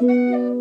Música